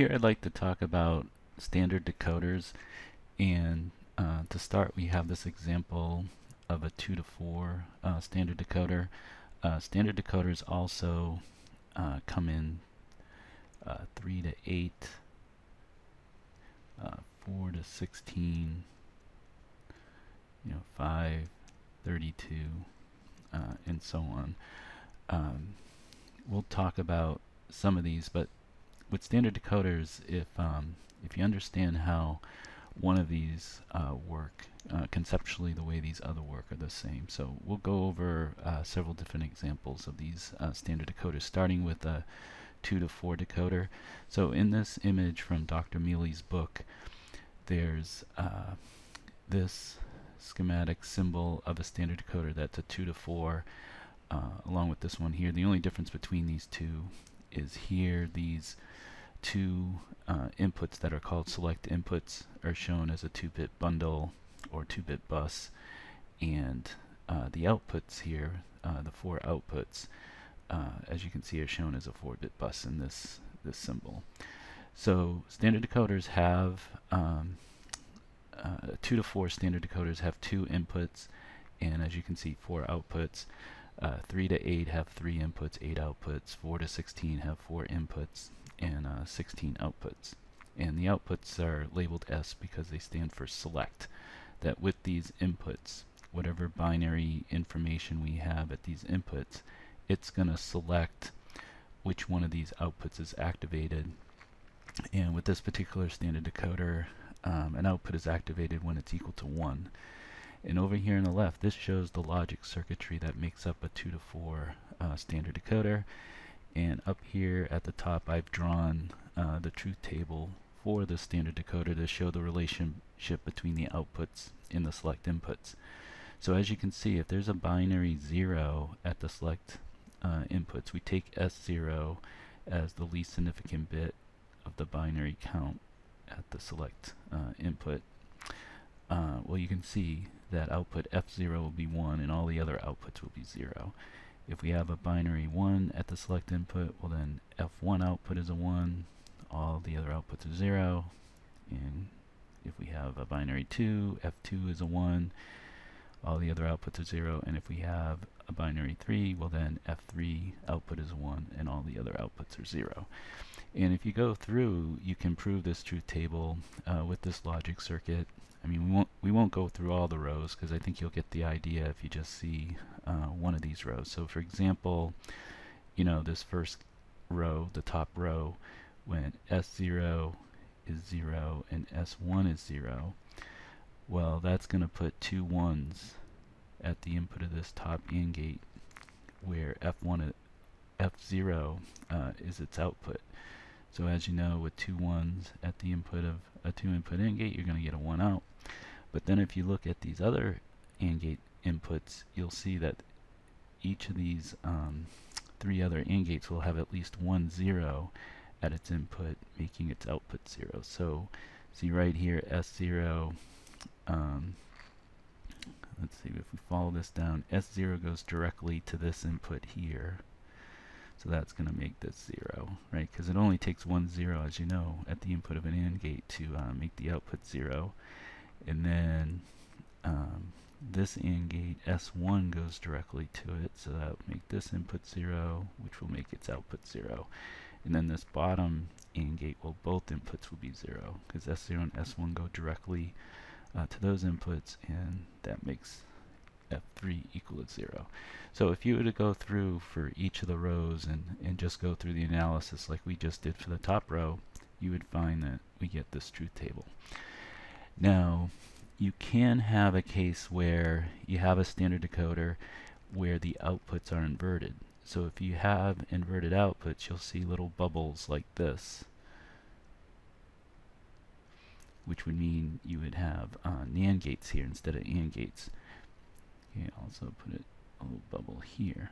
here I'd like to talk about standard decoders and uh, to start we have this example of a 2 to 4 uh, standard decoder. Uh, standard decoders also uh, come in uh, 3 to 8, uh, 4 to 16, you know, 5, 32, and so on. Um, we'll talk about some of these, but with standard decoders, if um, if you understand how one of these uh, work uh, conceptually, the way these other work are the same. So we'll go over uh, several different examples of these uh, standard decoders, starting with a 2 to 4 decoder. So in this image from Dr. Mealy's book, there's uh, this schematic symbol of a standard decoder that's a 2 to 4 uh, along with this one here. The only difference between these two is here these two uh, inputs that are called select inputs are shown as a 2-bit bundle or 2-bit bus and uh, the outputs here, uh, the four outputs, uh, as you can see are shown as a 4-bit bus in this, this symbol. So standard decoders have um, uh, 2 to 4 standard decoders have two inputs and as you can see four outputs. Uh, 3 to 8 have 3 inputs, 8 outputs. 4 to 16 have 4 inputs and uh, 16 outputs. And the outputs are labeled S because they stand for select. That with these inputs, whatever binary information we have at these inputs, it's going to select which one of these outputs is activated. And with this particular standard decoder, um, an output is activated when it's equal to 1. And over here on the left, this shows the logic circuitry that makes up a 2 to 4 uh, standard decoder. And up here at the top, I've drawn uh, the truth table for the standard decoder to show the relationship between the outputs and the select inputs. So as you can see, if there's a binary 0 at the select uh, inputs, we take S0 as the least significant bit of the binary count at the select uh, input. Uh, well, you can see that output F0 will be 1 and all the other outputs will be 0. If we have a binary 1 at the select input, well then F1 output is a 1, all the other outputs are 0, and if we have a binary 2, F2 is a 1, all the other outputs are 0, and if we have a binary 3, well then F3 output is a 1, and all the other outputs are 0. And if you go through, you can prove this truth table uh, with this logic circuit I mean, we won't we won't go through all the rows because I think you'll get the idea if you just see uh, one of these rows. So, for example, you know this first row, the top row, when S0 is 0 and S1 is 0, well, that's going to put two ones at the input of this top AND gate where F1 F0 uh, is its output. So as you know, with two ones at the input of a two input AND gate, you're going to get a one out. But then if you look at these other AND gate inputs, you'll see that each of these um, three other AND gates will have at least one zero at its input, making its output zero. So see right here, S0, um, let's see if we follow this down, S0 goes directly to this input here. So that's going to make this 0, right? Because it only takes one zero, as you know, at the input of an AND gate to uh, make the output 0. And then um, this AND gate, S1, goes directly to it, so that will make this input 0, which will make its output 0. And then this bottom AND gate, will both inputs will be 0, because S0 and S1 go directly uh, to those inputs, and that makes F3 equal to 0. So if you were to go through for each of the rows and, and just go through the analysis like we just did for the top row, you would find that we get this truth table. Now, you can have a case where you have a standard decoder where the outputs are inverted. So if you have inverted outputs, you'll see little bubbles like this, which would mean you would have uh, NAND gates here instead of AND gates. Okay, also put it a little bubble here.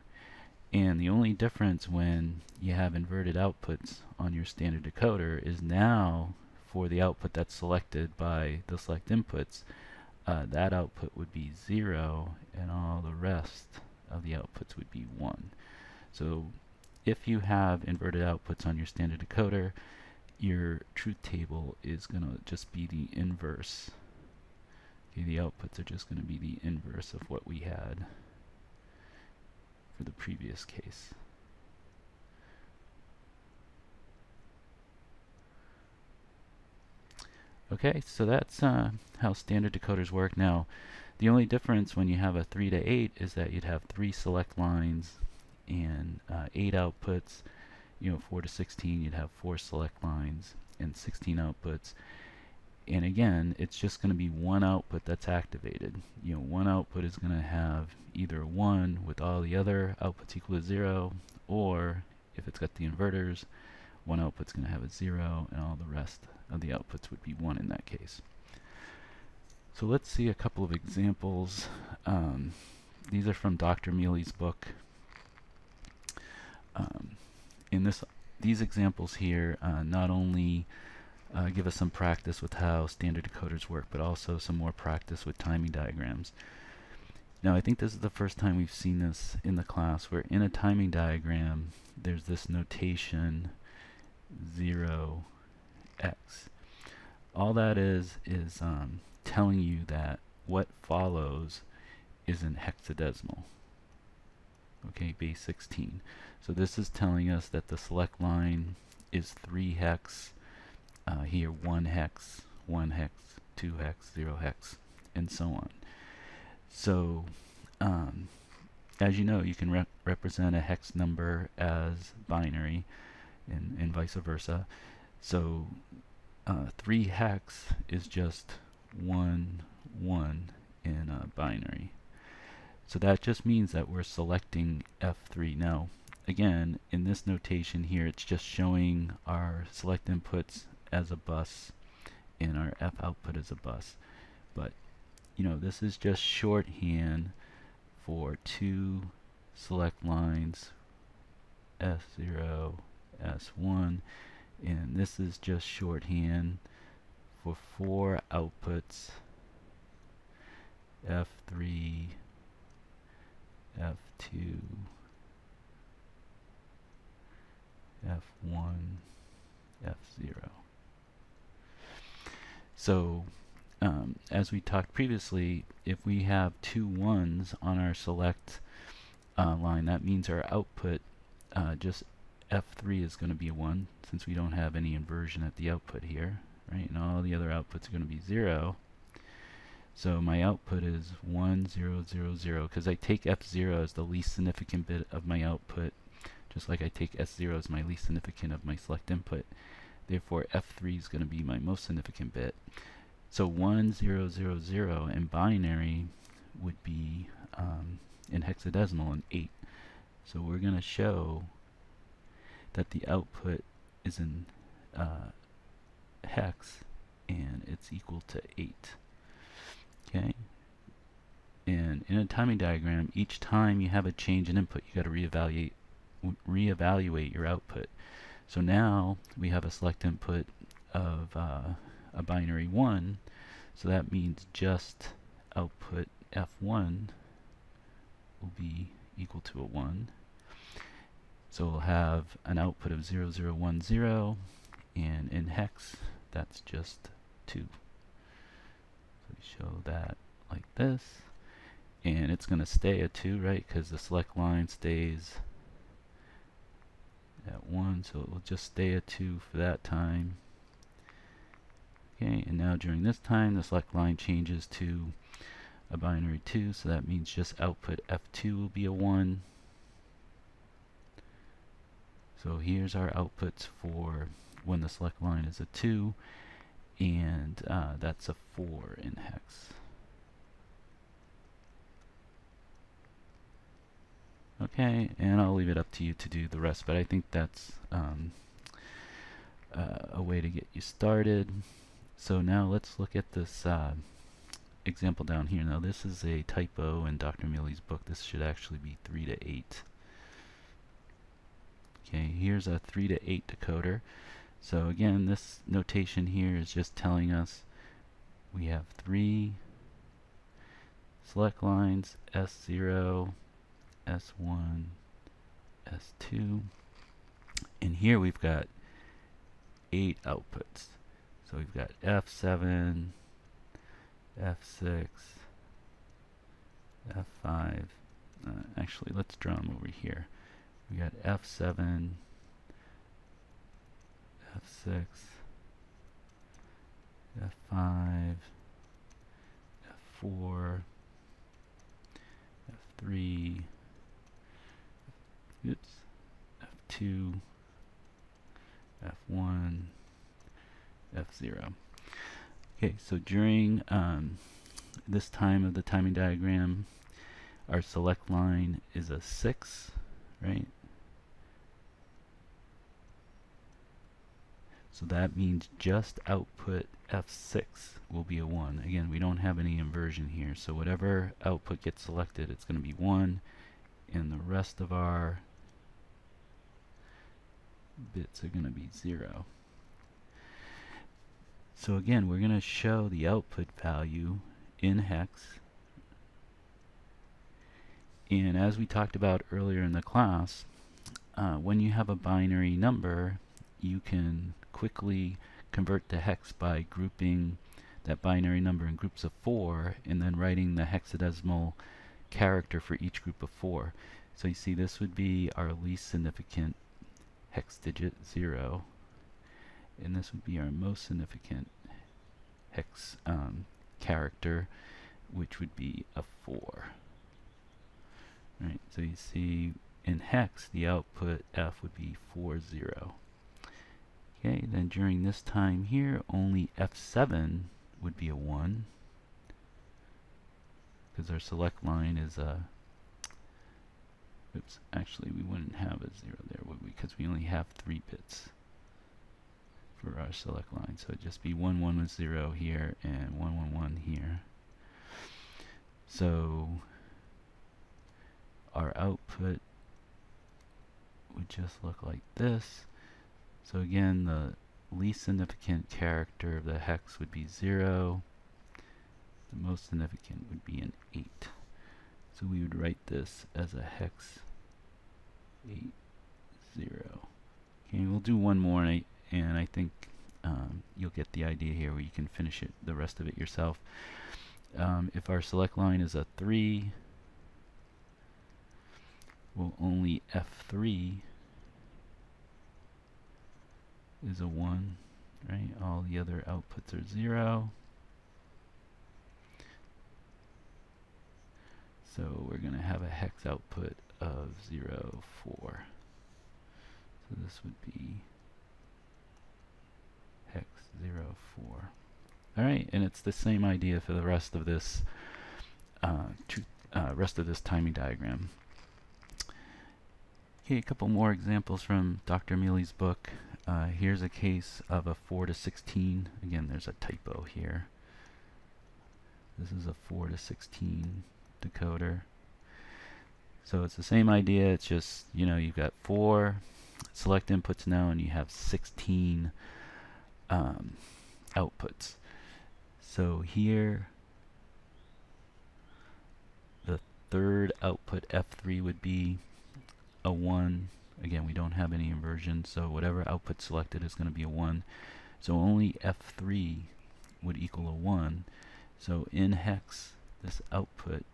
And the only difference when you have inverted outputs on your standard decoder is now for the output that's selected by the select inputs, uh, that output would be 0 and all the rest of the outputs would be 1. So if you have inverted outputs on your standard decoder, your truth table is going to just be the inverse. Okay, the outputs are just going to be the inverse of what we had for the previous case. Okay, so that's uh, how standard decoders work. Now, the only difference when you have a 3 to 8 is that you'd have three select lines and uh, 8 outputs. You know, 4 to 16, you'd have four select lines and 16 outputs. And again, it's just going to be one output that's activated. You know, one output is going to have either 1 with all the other outputs equal to 0, or if it's got the inverters, one output's going to have a 0 and all the rest of the outputs would be 1 in that case. So let's see a couple of examples. Um, these are from Dr. Mealy's book. Um, in this, these examples here uh, not only uh, give us some practice with how standard decoders work, but also some more practice with timing diagrams. Now I think this is the first time we've seen this in the class where in a timing diagram there's this notation 0 x. All that is is um, telling you that what follows is in hexadecimal. Okay, base 16. So this is telling us that the select line is 3 hex, uh, here 1 hex, 1 hex, 2 hex, 0 hex, and so on. So, um, as you know, you can rep represent a hex number as binary and, and vice versa. So uh, 3 hex is just 1, 1 in a binary. So that just means that we're selecting F3. Now, again, in this notation here, it's just showing our select inputs as a bus and our F output as a bus. But, you know, this is just shorthand for two select lines, S0, S1, and this is just shorthand for four outputs. F3 F2 F1 F0 so um, as we talked previously if we have two ones on our select uh, line that means our output uh, just F3 is going to be 1 since we don't have any inversion at the output here, right? And all the other outputs are going to be 0. So my output is 1, 0, 0, 0, because I take F0 as the least significant bit of my output, just like I take S0 as my least significant of my select input. Therefore, F3 is going to be my most significant bit. So 1, 0, 0, 0 in binary would be um, in hexadecimal an 8. So we're going to show that the output is in uh, hex and it's equal to 8. Okay? And in a timing diagram, each time you have a change in input, you got to reevaluate reevaluate your output. So now we have a select input of uh, a binary 1, so that means just output F1 will be equal to a 1. So we'll have an output of 0010 and in hex that's just 2. So we show that like this and it's going to stay a 2 right because the select line stays at 1 so it will just stay a 2 for that time. Okay, and now during this time the select line changes to a binary 2 so that means just output F2 will be a 1 so here's our outputs for when the select line is a 2 and uh, that's a 4 in hex. Okay, and I'll leave it up to you to do the rest, but I think that's um, uh, a way to get you started. So now let's look at this uh, example down here. Now this is a typo in Dr. Mealy's book. This should actually be 3 to 8. Okay, here's a 3 to 8 decoder. So again, this notation here is just telling us we have three select lines, S0, S1, S2. And here we've got eight outputs. So we've got F7, F6, F5. Uh, actually, let's draw them over here. We got F7, F6, F5, F4, F3, oops, F2, F1, F0. Okay, so during um, this time of the timing diagram, our select line is a 6, right? So that means just output F6 will be a 1. Again, we don't have any inversion here, so whatever output gets selected, it's going to be 1, and the rest of our bits are going to be 0. So again, we're going to show the output value in hex. And as we talked about earlier in the class, uh, when you have a binary number, you can quickly convert to hex by grouping that binary number in groups of four and then writing the hexadecimal character for each group of four. So you see this would be our least significant hex digit 0 and this would be our most significant hex um, character which would be a 4. Right, so you see in hex the output F would be 4 0. Okay, then during this time here, only F7 would be a 1 because our select line is a oops, actually we wouldn't have a 0 there would we? Because we only have 3 bits for our select line. So it'd just be 1 1 with 0 here and 1 1 1 here. So our output would just look like this so again, the least significant character of the hex would be 0. The most significant would be an 8. So we would write this as a hex 8, 0. Okay, we'll do one more, and I, and I think um, you'll get the idea here where you can finish it, the rest of it yourself. Um, if our select line is a 3, we'll only F3 is a 1, right? All the other outputs are 0. So we're going to have a hex output of 0, 4. So this would be hex 0, 4. Alright, and it's the same idea for the rest of this uh, uh, rest of this timing diagram. Okay, a couple more examples from Dr. Mealy's book. Uh, here's a case of a 4 to 16. Again, there's a typo here. This is a 4 to 16 decoder. So it's the same idea, it's just, you know, you've got four select inputs now and you have 16 um, outputs. So here, the third output F3 would be a 1 Again, we don't have any inversion, so whatever output selected is going to be a 1. So only F3 would equal a 1. So in hex, this output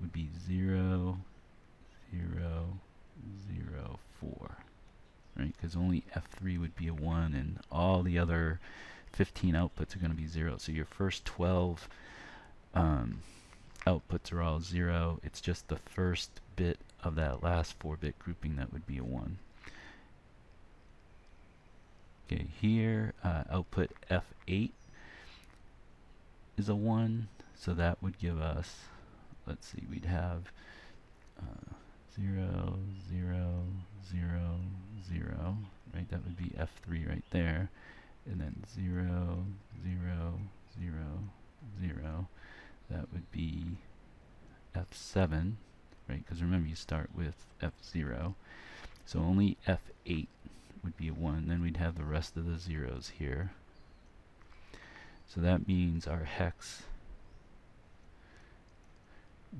would be 0, 0, 0, 4. Right? Because only F3 would be a 1, and all the other 15 outputs are going to be 0. So your first 12 um, outputs are all 0. It's just the first bit of that last 4-bit grouping that would be a 1. Okay, here uh, output F8 is a 1, so that would give us, let's see, we'd have uh, 0, 0, 0, 0, right? That would be F3 right there. And then 0, 0, 0, 0. That would be F7 right? Because remember, you start with F0. So only F8 would be a 1. Then we'd have the rest of the zeros here. So that means our hex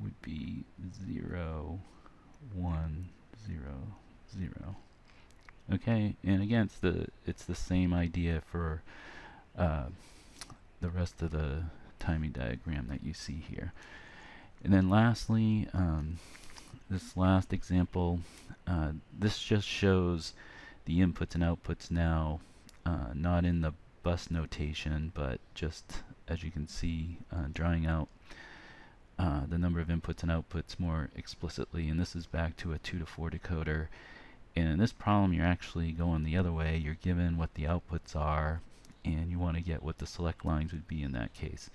would be 0, 1, 0, 0. Okay, and again, it's the it's the same idea for uh, the rest of the timing diagram that you see here. And then lastly, um, this last example, uh, this just shows the inputs and outputs now, uh, not in the bus notation, but just as you can see, uh, drawing out uh, the number of inputs and outputs more explicitly. And this is back to a 2 to 4 decoder. And in this problem, you're actually going the other way. You're given what the outputs are, and you want to get what the select lines would be in that case.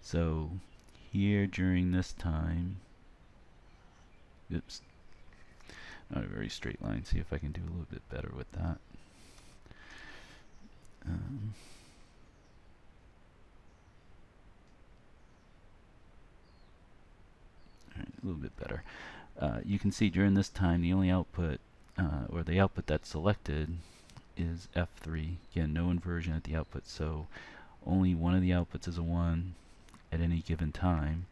So here during this time, oops, not a very straight line. See if I can do a little bit better with that. Um, a little bit better. Uh, you can see during this time the only output, uh, or the output that's selected, is F3. Again, no inversion at the output, so only one of the outputs is a 1 at any given time.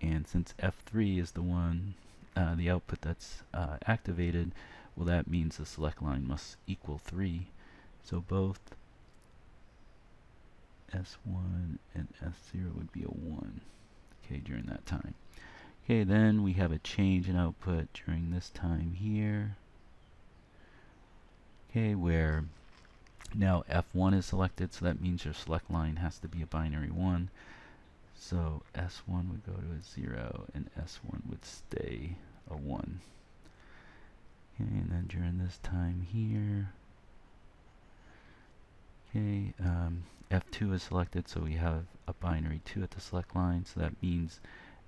And since F3 is the one, uh, the output that's uh, activated, well that means the select line must equal 3. So both S1 and S0 would be a 1 okay, during that time. Okay, then we have a change in output during this time here. Okay, where now F1 is selected, so that means your select line has to be a binary 1. So S1 would go to a 0, and S1 would stay a 1. Okay, and then during this time here, okay, um, F2 is selected, so we have a binary 2 at the select line, so that means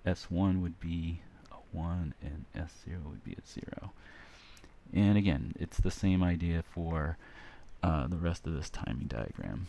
S1 would be a 1 and S0 would be a 0. And again, it's the same idea for uh, the rest of this timing diagram.